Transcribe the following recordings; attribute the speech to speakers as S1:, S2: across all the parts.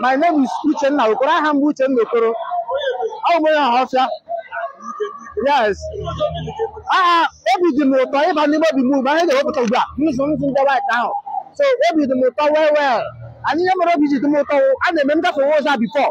S1: My name is Uchen Naokoro. I am Uchen Naokoro. I'm onye Ahofia. Yes. Ah, obi dị m ụtọ ịba n'ime obi m ugbu anyị ga-ewepụta ugbu you n'izu ndị ndị white ahụ. So obi dị m ụtọ well well. Anyị ihe mere obi ji dị m ụtọ a na-eme before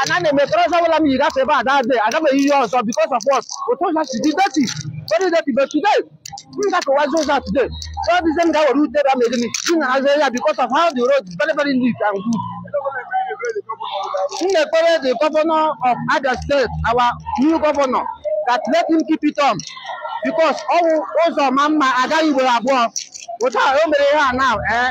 S1: ana na-eme trọza ọbụla m yi gafe ebe a daadị agabeghị ihe ọzọ because of what ụtọrọsa si dị deti very deti but today m gafewazi ụzọ a today ọdịze m ga-ewere ute ebe a mere mi m na-ahazi ya because of how the road very very neat and good m na-ekpere the governor of Abia State our new governor that let him keep it on because ọwụ ụzọ ma mma agaghị ugboro abụọ otu a o mere ihe a na ee